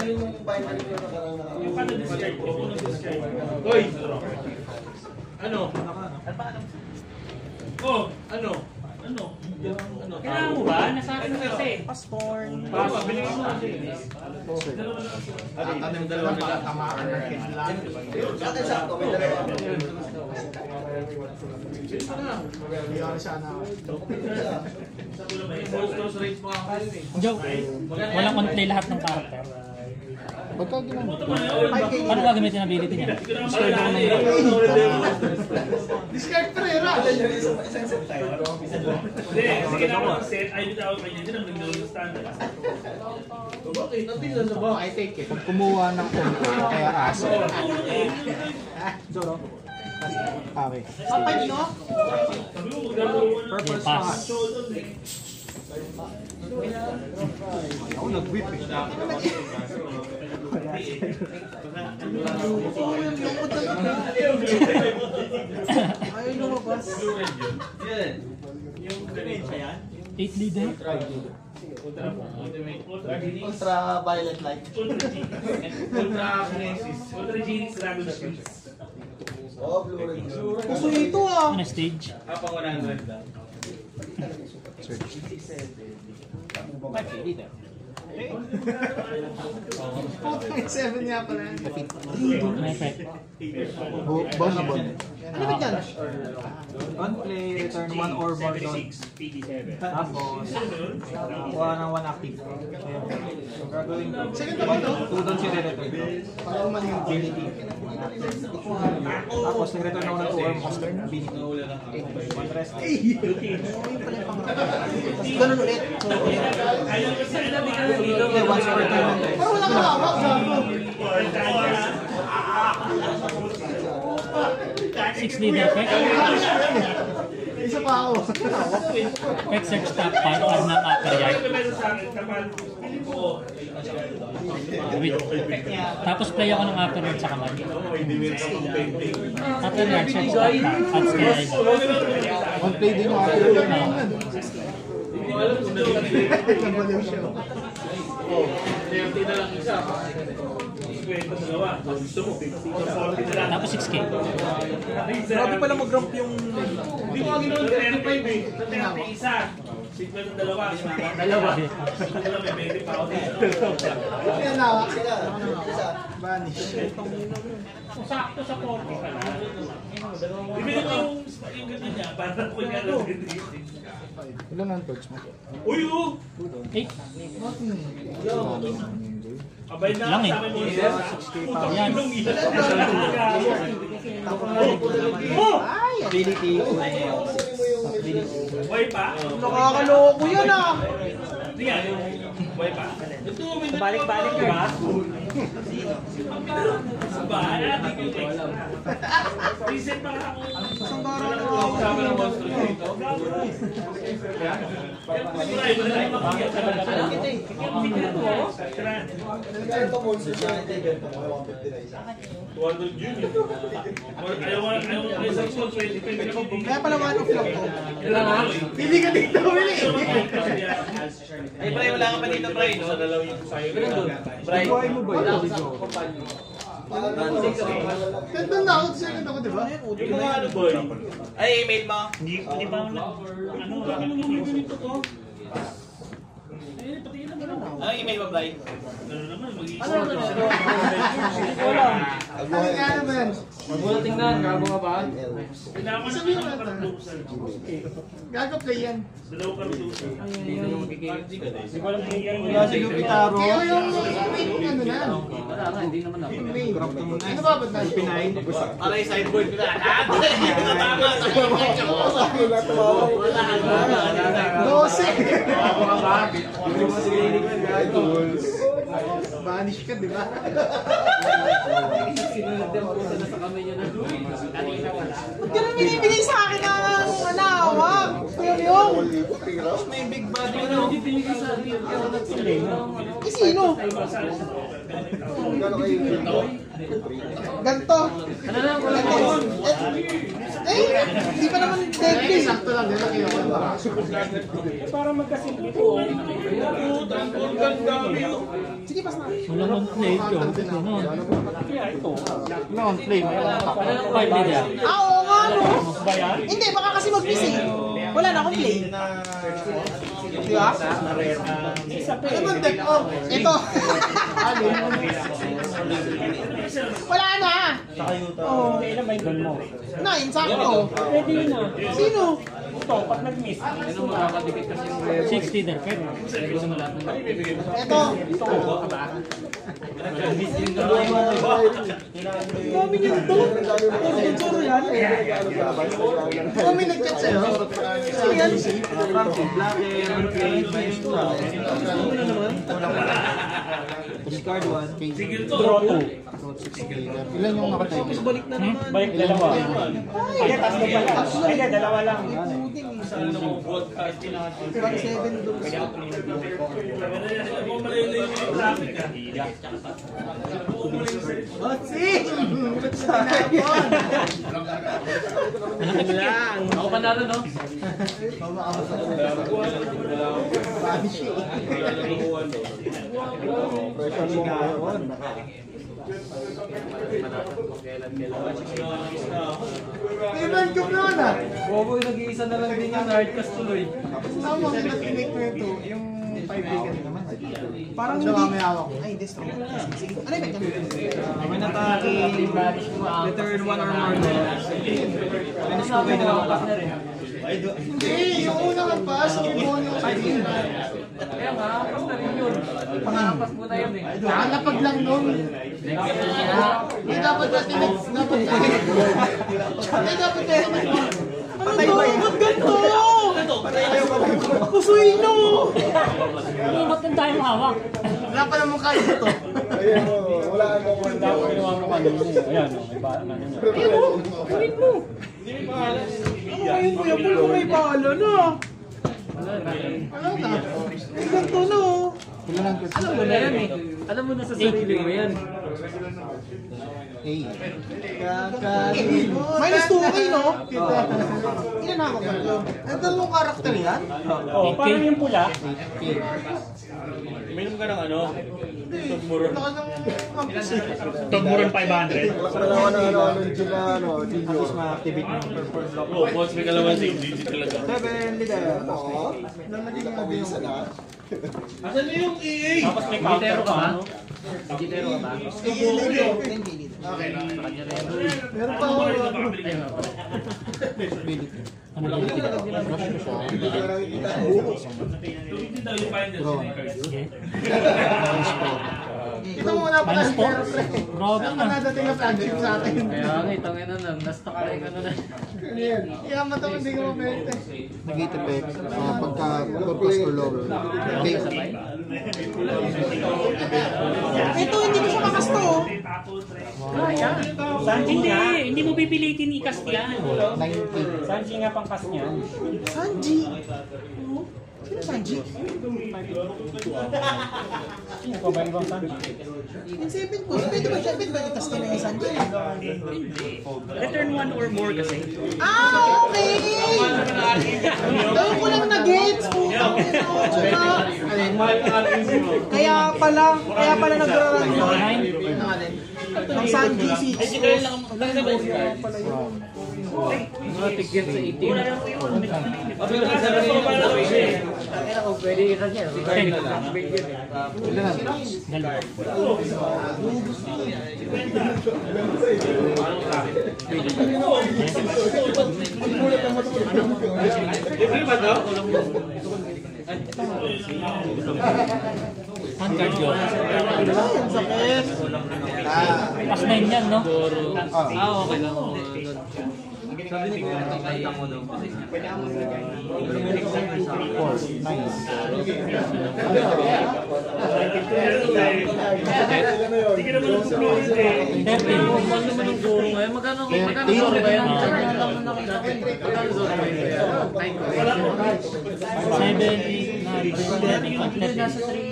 yung binary ko na karang Yung kada discard, huwag mo nang discard. Hoy! Ano? Oh, ano? Ano? Ano? Kailangan mo ba? Nasa akin kasi. Passport. Pass, binigay mo kasi. Ano yung dalawa nila? Tamaan ng kids lang. Dati sakto, may dalawa. Joke. Walang on-play lahat ng character. Pagka ginamit. Paano gagamitin ang ability niya? Discard Pereira! Isang set tayo. Hindi, kasi kailangan ng set, ay bitawag pa niya, hindi naman ng standard. Bakit? Ang tingnan sa ba? I take it. Pag kumuha ng konti, kaya aso. Eh. Zoro. Okay. Papay nyo? Sabi mo, Ako nag-whip eh. Ayaw lumabas. Yung ganito yan. 8 leader. Ultra, violet light. Ultra kinesis. Ultra genius dragon shields. Oh, blue ring. Gusto ito ah. Ano stage? Kapang 100 daw. Seven nga pala. Effect. Bon na bon. Ano ba yan? On play, return one or more dot. 76, PD7. Tapos, kuha ng one active. Ayun. Gagawin ko. Second naman, no? Two doon siya return ko. Parang man yung ability. Tapos, nag-return ako ng two or more. Bini. One rest. Ganun ulit. So, Ayaw alam ni Kalo dito. Okay, once you return ng Pero wala kang hawak. gago. 6 leader effect. Isa pa ako. Effect search top part pag na upper yard. Wait. Tapos play ako ng upper yard sa kamay. Upper yard search top part. At scale eye. On play din yung ako. Hindi ko alam kung siya. Oh, 30 na lang isa. 50 dalawa. Gusto mo, 40 na lang. Tapos 6k. Grabe pala mag-ramp yung... Hindi ko nga ginawa 35 eh. Sa 30 isa. 50 dalawa. Dalawa. Dalawa may 20 pa ako dito. Kaya nawak. Sila. Isa. Vanish. Sakto sa 40 ka na. Bibili ko yung yung ganyan niya para ko nga lang Ilan ang touch mo? Uy, oh! 8. Abay na Lang eh. Putang inong ilan. Ability. Boy pa? Nakakaloko yan ah. Hindi nga. Boy pa? Ito, may Balik-balik ka ba? Ba? Ko text? Reset pa ako. Isang na Ako sa amin ng monster dito. Try mo na lang makikita ka lang. Alam kita eh. Tingnan mo. Tara. Nagkano monster siya. Ito yung ganito. 150 na isa. 200 yun eh. Ayaw nga, ayaw nga isang soul, 25 na ko. Kaya pala one off lang to. Pili ka dito, pili. Ay, Bray, wala ka pa dito, Bray, no? Sa dalaw yung sa'yo. Bray, Buhay mo ba yun? Nandun na ako, second ako, di ba? yung mga ano, boy? Ay, email mo. Hindi hindi pa ako nag... Ano, wala kang Ganito to. Eh, naman ako. Ano email mo, Bray? Ano naman, mag-iisip. Ano na Ano nga naman? Wala tingnan, gago ka ba? Kailangan na naman ang karandusan. Gago play yan. Dalawa karandusan. Hindi na yung magiging... Hindi ko alam kung yan. Wala si Lupitaro. Kaya yung main ano na. Wala nga, hindi naman ako. Grab to muna. Ano ba ba na? Pinain. Alay, sideboard ko na. Ah, tama. Dose! Gago ka ba? Hindi mo sige hindi ko gago. Vanish ka, di ba? Sinunod din po sa nasa kamay niya na. Kanina wala. Ba't ka binibigay sa akin ng ano, hawak? Kuya yung. May big body ano. Hindi binigay sa akin. Nagsulit. Eh, sino? Ganto. Ano lang, wala Ganto. Eh, hindi pa naman deadly. Sakto lang, di ba kayo? Para magkasimple po. Putang, ang ganda. Sige, pas na. Wala nang play ko. Ano? No, play mo. Five leader. Ah, oo nga, no? Hindi, baka kasi mag-miss eh. Wala na akong play. Di ba? Ano bang deck ko? Ito. Wala na. Oo. Kailan yung gun mo? Nine, sakto. Pwede yun ah. Sino? Ito, pag nag-miss. Six leader. Pwede. Ito. Dami niyan to. Puro yan. Dami nag-chat sa'yo. Sino yan? Discard one. Sigil to. Draw two. Ilan yung nakatayo? Balik na naman. Balik dalawa. Ay, tatlo pala. Hindi, dalawa lang. Parang seven doon. Kung malayo yung traffic Bossing! Ako panalo, no? Ilan ko na na? Bobo yung nag-iisa na lang din yung hardcast tuloy. Kinatinig ko ito. Yung 5 vegan naman. Parang Siya hindi. may hawak. Ay, hindi. Strong. Sige. Ano yung return one or more dollars. Finish ko kayo dalawang partner eh. Hindi, yung una ka pa, sinubuhan yung team. Kaya nga, apas na rin yun. Pangapas mo na yun eh. Nakalapag lang nun. Hindi dapat natin dapat Hindi dapat natin Ano to? Ba't ganito? Kusuin no! Ano, ba't nang tayo hawak? Wala pa naman kaya ito. Ayun mo, wala akong kwenta. Ginawa mo kanina. Ayan, oh, may ba- ano niya. Pero, kunin mo. Ano ngayon kuya Paul kung may pala na? Wala na. Ay, ganito no? Wala lang ko. Alam mo na yan eh. Alam mo na sa sarili mo yan. Eh. Minus 2K no? Ilan hawak mo? Ang dalawang karakter yan? Oh, parang yung pula. Minum ka ng ano? Eh. Tagmuran 500. Dalawa na ano, ano, dyan na ano, video. ma-activate mo yung block. Oh, boss, may kalamansi. Legit talaga. Seven, leader. Oo. Nang naging gabi yung Isa na. Asan na yung EA? Tapos may counter pa. Ano? Gitero ka ba? Meron pa ako. Ano ba yung Hindi ko na. Oo. Tumigil daw yung finals. Sige. Ito muna pa pre. Grabe Saan na. ka nadating na flagship sa atin? Kaya nga, itangin na lang. Na-stock na yung ano na. Kaya mata hindi ko effect. Uh, pagka purpose or lower. Okay. Ito, hindi ko siya makasto. Sanji Hindi, nga. hindi mo pipilitin i-cast yan. 90. Sanji nga pang cast niya. Sanji. Sino Sanji? Sino pa ba ibang Sanji? Yung 7 ko. Pwede ba siya? Pwede ba itas ka na yung Sanji? Return one or more kasi. Ah, okay! Doon ko lang na-gets. Ko na. Kaya pala, kaya pala nag-run Nine. ng Sanji 6. Mga tigyan sa 18. Pwede iran yan. Ten. Ilan na? Dalawa. Hand card yun. Pas 9 yan, no? Ah, okay lang. Sabi ni Kuya, kay mo daw. Four. Nice. Hindi ka naman nagpupulot eh. 13. Mahal naman ang guro ngayon. Magkano magkano guro ngayon? Magkano guro ngayon? Nine ko. 7, 8, 9, 10, 11, 12. Nasa 3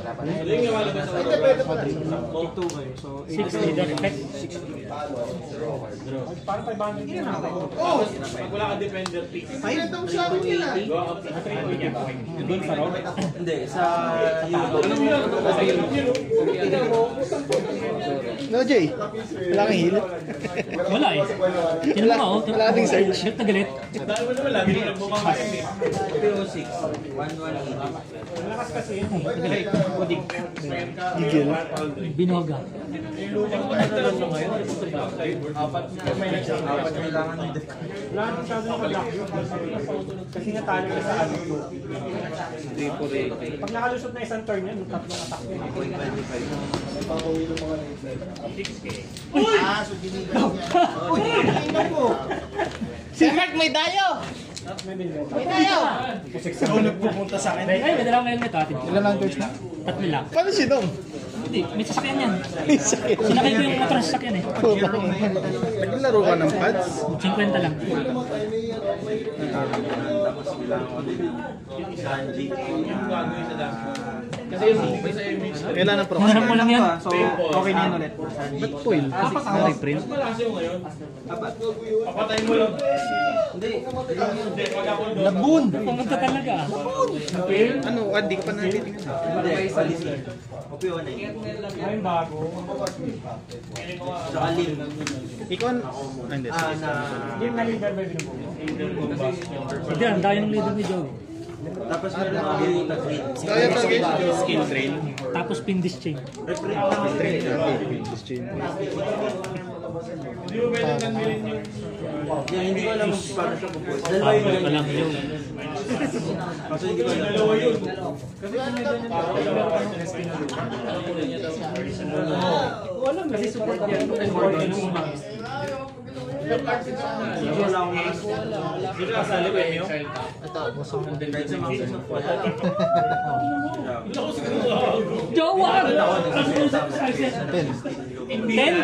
Wala sa Hindi, pwede pa. Ito kayo. So, 60. Parang 500 din na ako. Oh! Pag wala ka defender, 5. Ayun itong sabi nila. Doon sa rock? Hindi, sa... Ano yun? No, Jay. Wala kang hilip. Wala eh. Tinan mo ako. Wala ating search. Galit na galit. Dahil mo naman lagi nilang bumakain eh. 206. 118. Malakas kasi yun. Gigil. Binoga. Kasi nga talo sa ano to. Pag nakalusot na isang turn yan, tatlong attack yun. 1.25. Ah, so ginigay niya. Si Mark may dayo! May dayo! Ay, may dalawa ngayon nito ate. Ilan lang turns na? Tatlo lang. Paano si Dom? Hindi, may sasakyan yan. Sakit. Sinakay ko yung motor sa sasakyan eh. Naglaro ka ng pads? 50 lang. Tapos kailangan ko din Sanji. Kasi yung may sa MX, Kailan ang prox? Harap mo lang yan. So, okay na yun ulit. Ba't foil? Na-reprint? mas malakas yung ngayon. Papatayin mo lang. Hindi, Hindi! Pumunta talaga. Ano? Ah, di ko pa natitingnan. hindi. Opio na yun. Ay, bago. Saka lim. Ikaw, ah, hindi. Ah, na... Hindi yung na-leader ba yung binubuo? Hindi, ang dahil ng leader ni Joey. Tapos meron nag-read. Kaya pa Skill train. Tapos pin this chain. Reprint lang. Hindi mo pwede nandirin yung... Yan, hindi ko alam kung paano siya pupulis. Dalawa yung ko lang yun. Kaso hindi ko alam. Dalawa yun. Kasi support yan. Important yung ko alam kung Hindi ka kasali ba yun? kahit sa mga support. Jowa! Hindi. Ten?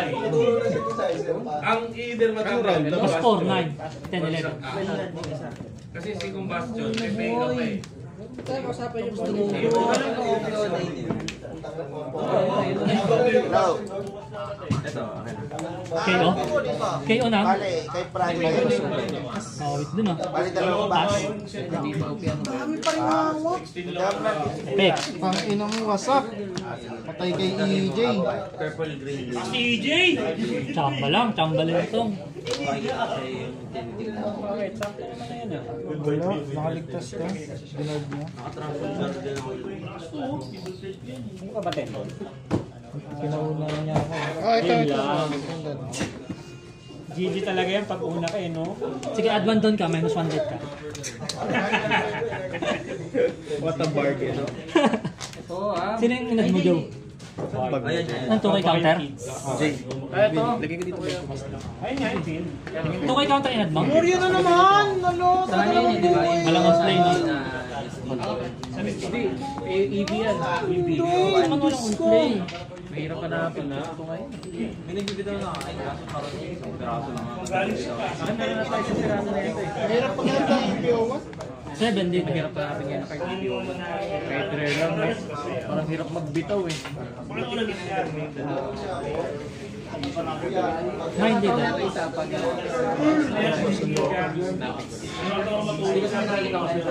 Ang either matanggal. Mas 4, 9, 10, 11. Kasi si combustion, may pay ka pa eh. Okay na. KO? KO na? Bale, kay Prime. Awit dun ah. Bale, dalawang pass. Dami pa rin hawak. Pek. Ang ina mo, wasak. Patay kay EJ. Purple green lim. CJ! Chamba lang, chamba lang itong. Wala, nakaligtas ka. Dinard mo. Din. Ano ka ba, Ten? Kinauna niya ako. Ah, ito, ito. GG talaga yan pag una ka eh, no? Sige, add one doon ka, minus 1 dead ka. What a bargain. Sino yung inad mo, Joe? Ayan yan. Ang 2K counter? Jay, lagay ko dito. Ayun nga, pin. 2K counter inad mo? Muryo na naman! Nalo! Sa kanya yun, di ba? Walang outplay, no? na EV yan. EV. Naman walang outplay. Mahirap ka na pin na. Ito ngayon. May nagbibitaw na kain kaso parang isang piraso lang. Ganda na tayo sa sirano na ito eh. Mahirap pag yan tayo yung PO1. 7 dito. Mahirap pa natin ngayon kay EV. Kahit rare lang, no? Parang hirap magbitaw eh. 9 dito. Hindi kasi nakalit ako sa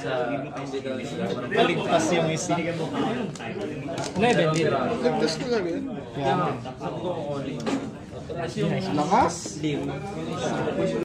sa hospital sila. Parang Paligtas yung isa. 11 dito. Ligtas talaga yun. Ako ko only. Lakas? Lim.